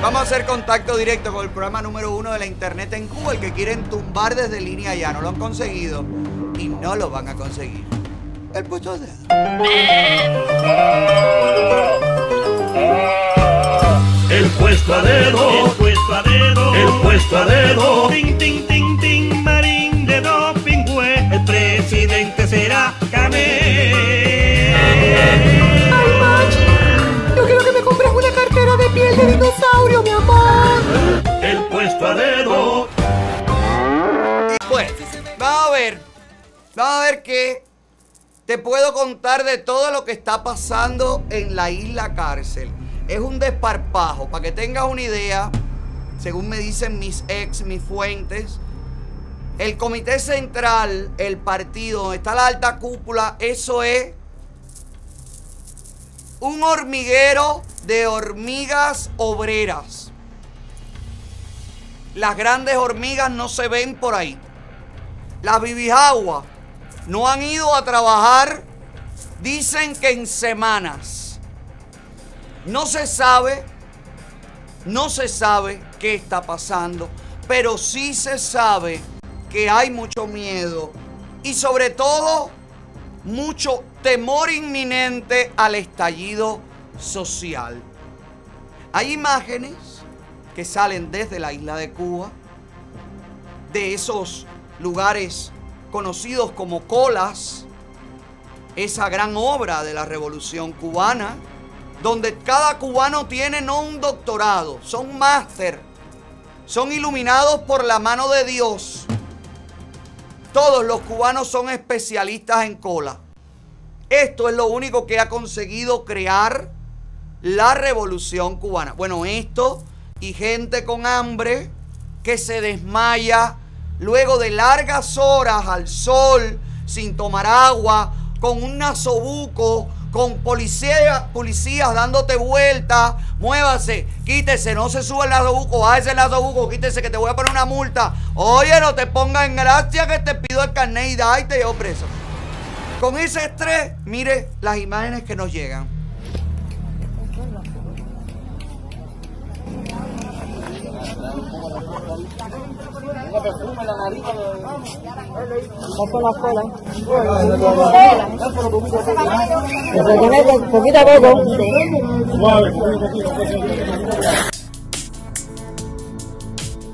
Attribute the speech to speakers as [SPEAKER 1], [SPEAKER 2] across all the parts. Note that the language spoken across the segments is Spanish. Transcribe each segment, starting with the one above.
[SPEAKER 1] Vamos a hacer contacto directo con el programa número uno de la internet en Cuba, el que quieren tumbar desde línea ya. No lo han conseguido y no lo van a conseguir. El puesto de dedo.
[SPEAKER 2] El puesto a dedo, el puesto a dedo, el puesto a dedo.
[SPEAKER 1] Te puedo contar de todo lo que está pasando en la isla cárcel. Es un desparpajo. Para que tengas una idea, según me dicen mis ex, mis fuentes, el comité central, el partido donde está la alta cúpula, eso es un hormiguero de hormigas obreras. Las grandes hormigas no se ven por ahí. Las bibijaguas no han ido a trabajar, dicen que en semanas. No se sabe, no se sabe qué está pasando, pero sí se sabe que hay mucho miedo y sobre todo mucho temor inminente al estallido social. Hay imágenes que salen desde la isla de Cuba, de esos lugares conocidos como colas, esa gran obra de la revolución cubana, donde cada cubano tiene no un doctorado, son máster, son iluminados por la mano de Dios. Todos los cubanos son especialistas en cola. Esto es lo único que ha conseguido crear la revolución cubana. Bueno, esto y gente con hambre que se desmaya luego de largas horas al sol, sin tomar agua, con un nasobuco, con policía, policías dándote vueltas, muévase, quítese, no se sube el nasobuco, bájese el nasobuco, quítese que te voy a poner una multa. Oye, no te ponga en gracia que te pido el carnet y da y te llevo preso. Con ese estrés, mire las imágenes que nos llegan.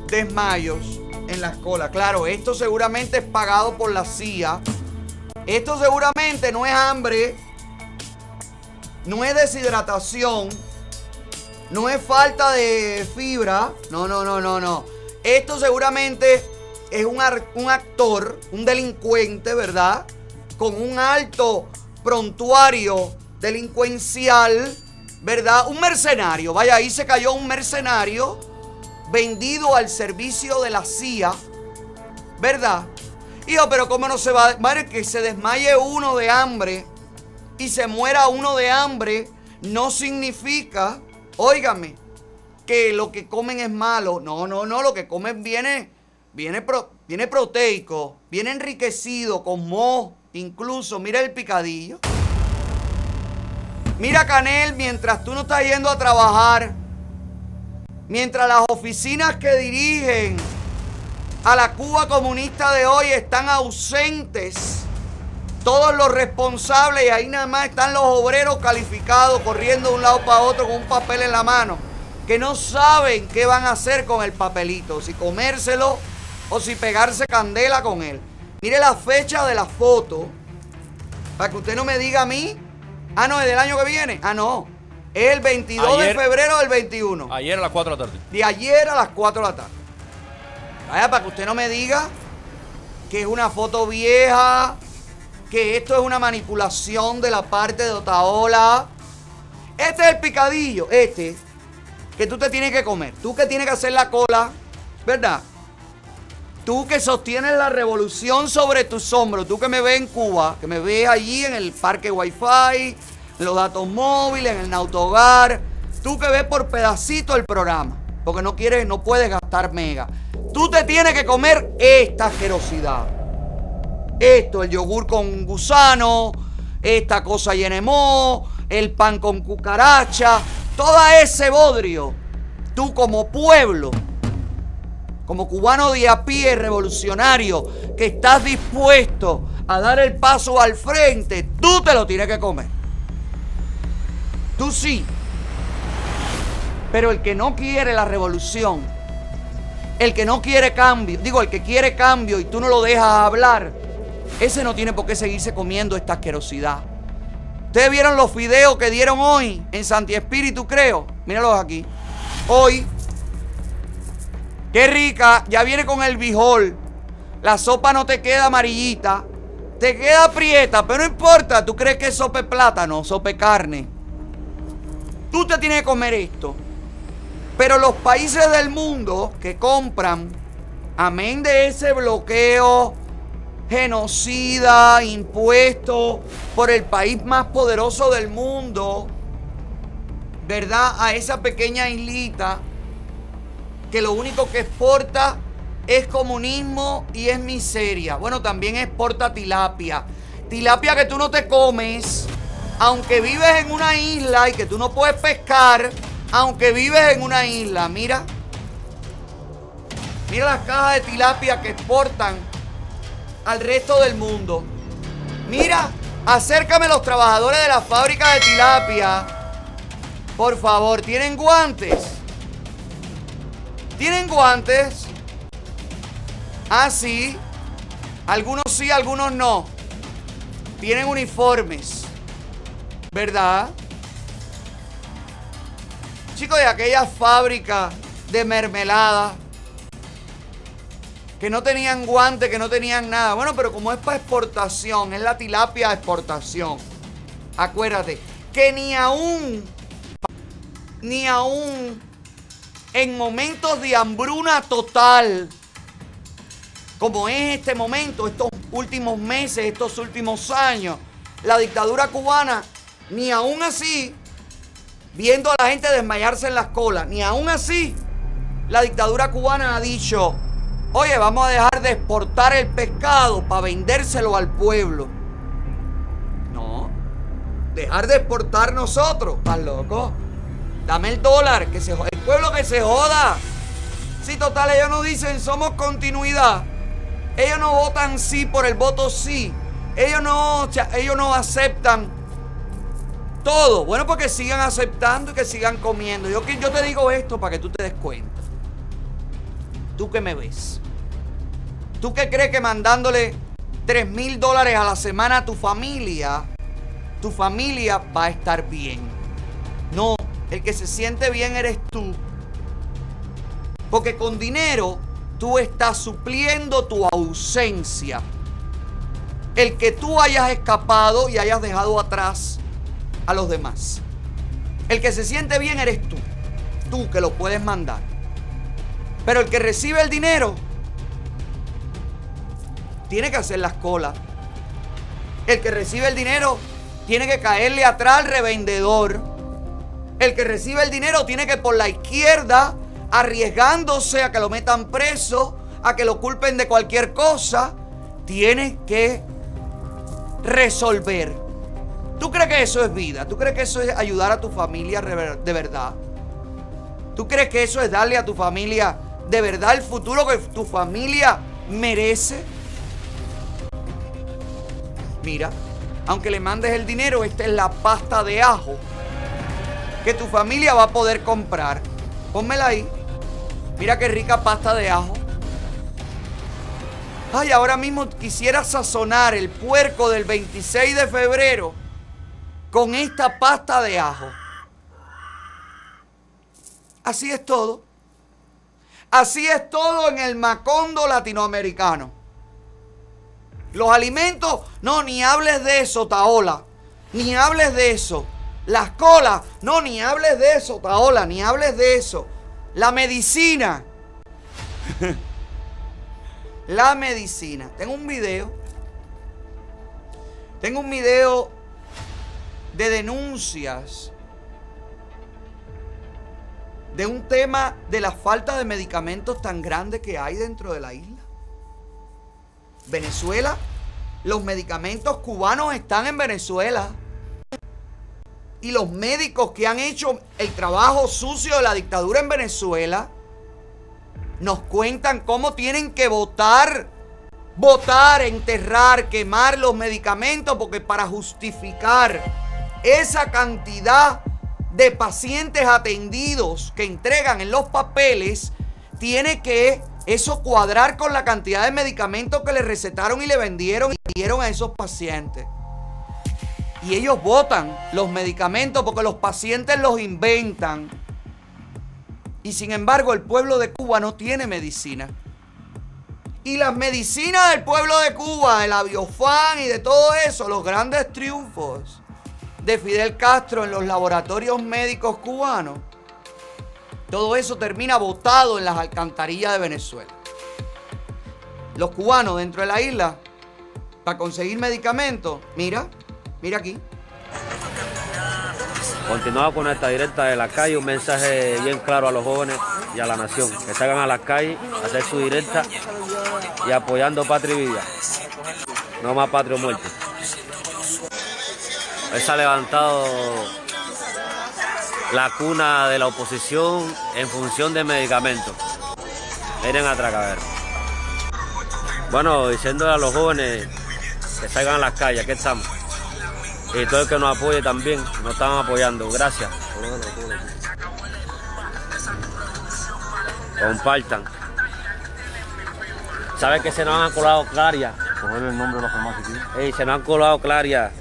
[SPEAKER 1] Desmayos en la cola. Claro, esto seguramente es pagado por la CIA. Esto seguramente no es hambre, no es deshidratación, no es falta de fibra. No, no, no, no, no. Esto seguramente es un, un actor, un delincuente, ¿verdad? Con un alto prontuario delincuencial, ¿verdad? Un mercenario. Vaya, ahí se cayó un mercenario vendido al servicio de la CIA, ¿verdad? Hijo, pero ¿cómo no se va? a- Madre, que se desmaye uno de hambre y se muera uno de hambre no significa, óigame, que lo que comen es malo. No, no, no, lo que comen viene, viene, pro- viene proteico, viene enriquecido con moho, incluso, mira el picadillo. Mira Canel, mientras tú no estás yendo a trabajar, mientras las oficinas que dirigen a la Cuba comunista de hoy están ausentes, todos los responsables y ahí nada más están los obreros calificados corriendo de un lado para otro con un papel en la mano, que no saben qué van a hacer con el papelito, si comérselo o si pegarse candela con él. Mire la fecha de la foto, para que usted no me diga a mí, ah, no, es del año que viene, ah, no, es el 22
[SPEAKER 3] Ayer-
[SPEAKER 1] de febrero del 21
[SPEAKER 3] Ayer a las 4 de la tarde.
[SPEAKER 1] de ayer a las 4 de la tarde. Vaya, para que usted no me diga que es una foto vieja, que esto es una manipulación de la parte de Otaola. Este es el picadillo, este, que tú te tienes que comer. Tú que tienes que hacer la cola, ¿verdad? Tú que sostienes la revolución sobre tus hombros, tú que me ves en Cuba, que me ves allí en el parque Wi-Fi, los datos móviles, en el autogar, tú que ves por pedacito el programa, porque no quieres, no puedes gastar mega. Tú te tienes que comer esta asquerosidad. Esto, el yogur con gusano, esta cosa moho, el pan con cucaracha, todo ese bodrio, tú como pueblo, como cubano de a pie revolucionario, que estás dispuesto a dar el paso al frente, tú te lo tienes que comer. Tú sí. Pero el que no quiere la revolución, el que no quiere cambio, digo, el que quiere cambio y tú no lo dejas hablar, ese no tiene por qué seguirse comiendo esta asquerosidad. Ustedes vieron los videos que dieron hoy en Santi Espíritu, creo. Míralos aquí. Hoy. Qué rica. Ya viene con el bijol. La sopa no te queda amarillita. Te queda prieta, pero no importa. ¿Tú crees que es sope plátano, sope carne? Tú te tienes que comer esto. Pero los países del mundo que compran, amén de ese bloqueo genocida impuesto por el país más poderoso del mundo, ¿verdad? A esa pequeña islita que lo único que exporta es comunismo y es miseria. Bueno, también exporta tilapia. Tilapia que tú no te comes, aunque vives en una isla y que tú no puedes pescar, aunque vives en una isla. Mira, mira las cajas de tilapia que exportan al resto del mundo. Mira, acércame los trabajadores de la fábrica de tilapia. Por favor, ¿tienen guantes? ¿Tienen guantes? Ah, sí. Algunos sí, algunos no. Tienen uniformes. ¿Verdad? Chicos, de aquella fábrica de mermelada que no tenían guantes, que no tenían nada. Bueno, pero como es para exportación, es la tilapia de exportación. Acuérdate que ni aún, ni aún en momentos de hambruna total, como es este momento, estos últimos meses, estos últimos años, la dictadura cubana, ni aún así, viendo a la gente desmayarse en las colas, ni aún así, la dictadura cubana ha dicho, Oye, vamos a dejar de exportar el pescado para vendérselo al pueblo. No. Dejar de exportar nosotros. ¿Estás loco? Dame el dólar, que se El pueblo que se joda. Sí, total, ellos no dicen somos continuidad. Ellos no votan sí por el voto sí. Ellos no, ellos no aceptan todo. Bueno, porque sigan aceptando y que sigan comiendo. Yo, yo te digo esto para que tú te des cuenta. Tú que me ves. ¿Tú qué crees que mandándole 3 mil dólares a la semana a tu familia, tu familia va a estar bien? No, el que se siente bien eres tú. Porque con dinero tú estás supliendo tu ausencia. El que tú hayas escapado y hayas dejado atrás a los demás. El que se siente bien eres tú. Tú que lo puedes mandar. Pero el que recibe el dinero tiene que hacer las colas. El que recibe el dinero tiene que caerle atrás al revendedor. El que recibe el dinero tiene que por la izquierda, arriesgándose a que lo metan preso, a que lo culpen de cualquier cosa, tiene que resolver. ¿Tú crees que eso es vida? ¿Tú crees que eso es ayudar a tu familia de verdad? ¿Tú crees que eso es darle a tu familia de verdad el futuro que tu familia merece? Mira, aunque le mandes el dinero, esta es la pasta de ajo que tu familia va a poder comprar. Pónmela ahí. Mira qué rica pasta de ajo. Ay, ahora mismo quisiera sazonar el puerco del 26 de febrero con esta pasta de ajo. Así es todo. Así es todo en el macondo latinoamericano. Los alimentos, no, ni hables de eso, Taola. Ni hables de eso. Las colas, no, ni hables de eso, Taola, ni hables de eso. La medicina. La medicina. Tengo un video. Tengo un video de denuncias de un tema de la falta de medicamentos tan grande que hay dentro de la isla. Venezuela, los medicamentos cubanos están en Venezuela. y los médicos que han hecho el trabajo sucio de la dictadura en Venezuela nos cuentan cómo tienen que votar, votar, enterrar, quemar los medicamentos, porque para justificar esa cantidad de pacientes atendidos que entregan en los papeles, tiene que eso cuadrar con la cantidad de medicamentos que le recetaron y le vendieron y dieron a esos pacientes. Y ellos votan los medicamentos porque los pacientes los inventan. Y sin embargo el pueblo de Cuba no tiene medicina. Y las medicinas del pueblo de Cuba, de la Biofan y de todo eso, los grandes triunfos de Fidel Castro en los laboratorios médicos cubanos, todo eso termina botado en las alcantarillas de Venezuela. Los cubanos dentro de la isla, para conseguir medicamentos, mira, mira aquí.
[SPEAKER 3] Continuamos con esta directa de la calle, un mensaje bien claro a los jóvenes y a la nación, que salgan a las calles, a hacer su directa y apoyando Patria y Vida. No más patria o muerte. Él se ha levantado la cuna de la oposición en función de medicamentos. Miren atrás, a ver. Bueno, diciéndole a los jóvenes que salgan a las calles, aquí estamos. Y todo el que nos apoye también, nos están apoyando. Gracias. Compartan. ¿Sabes que se nos han colado clarias?
[SPEAKER 4] Coger el nombre de la farmacia aquí.
[SPEAKER 3] Ey, se nos han colado clarias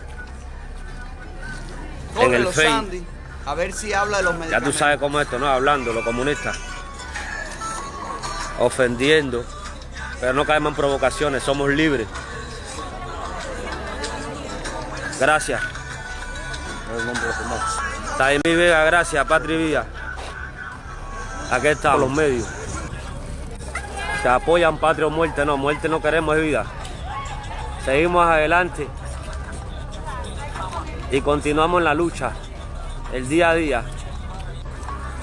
[SPEAKER 3] en el
[SPEAKER 1] Cógelo,
[SPEAKER 3] Face.
[SPEAKER 1] Sandy, a ver si habla de los
[SPEAKER 3] Ya
[SPEAKER 1] medicamentos.
[SPEAKER 3] tú sabes cómo es esto, ¿no? Hablando, los comunistas. Ofendiendo. Pero no caemos en provocaciones, somos libres. Gracias. Taimí Vega, gracias, Patri Villa. Aquí están los medios. Que apoyan patria o muerte, no, muerte no queremos es vida. Seguimos adelante y continuamos en la lucha, el día a día.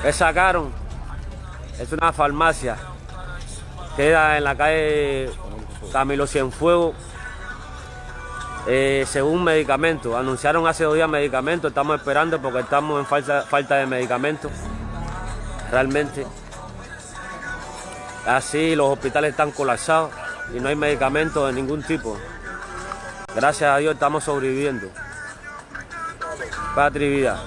[SPEAKER 3] ¿Qué sacaron? Es una farmacia. Queda en la calle Camilo Cienfuegos. Eh, según medicamentos, anunciaron hace dos días medicamentos, estamos esperando porque estamos en falta, falta de medicamentos. Realmente. Así los hospitales están colapsados y no hay medicamentos de ningún tipo. Gracias a Dios estamos sobreviviendo. Patria y vida.